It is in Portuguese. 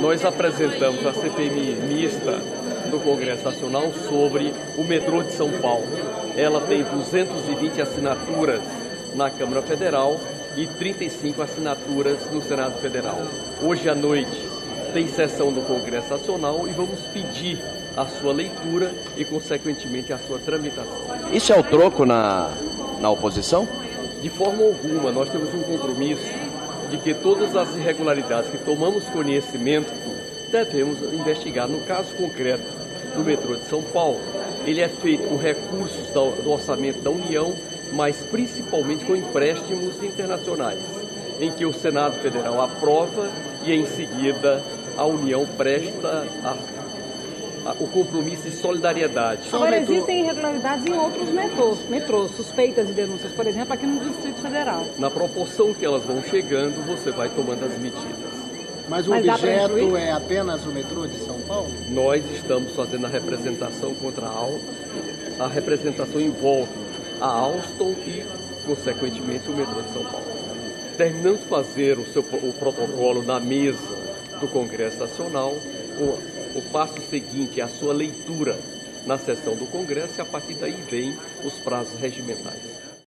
nós apresentamos a CPMI mista do Congresso Nacional sobre o metrô de São Paulo. Ela tem 220 assinaturas na Câmara Federal e 35 assinaturas no Senado Federal. Hoje à noite tem sessão do Congresso Nacional e vamos pedir a sua leitura e, consequentemente, a sua tramitação. Isso é o troco na, na oposição? De forma alguma, nós temos um compromisso de que todas as irregularidades que tomamos conhecimento devemos investigar. No caso concreto do metrô de São Paulo, ele é feito com recursos do orçamento da União, mas principalmente com empréstimos internacionais, em que o Senado Federal aprova e em seguida a União presta a o compromisso de solidariedade. Agora, existem irregularidades em outros metrôs, metrôs, suspeitas e denúncias, por exemplo, aqui no Distrito Federal. Na proporção que elas vão chegando, você vai tomando as medidas. Mas o Mas objeto é apenas o metrô de São Paulo? Nós estamos fazendo a representação contra a Alstom. A representação envolve a Alstom e, consequentemente, o metrô de São Paulo. Terminamos de fazer o, seu, o protocolo na mesa do Congresso Nacional, o, o passo seguinte é a sua leitura na sessão do Congresso e a partir daí vem os prazos regimentais.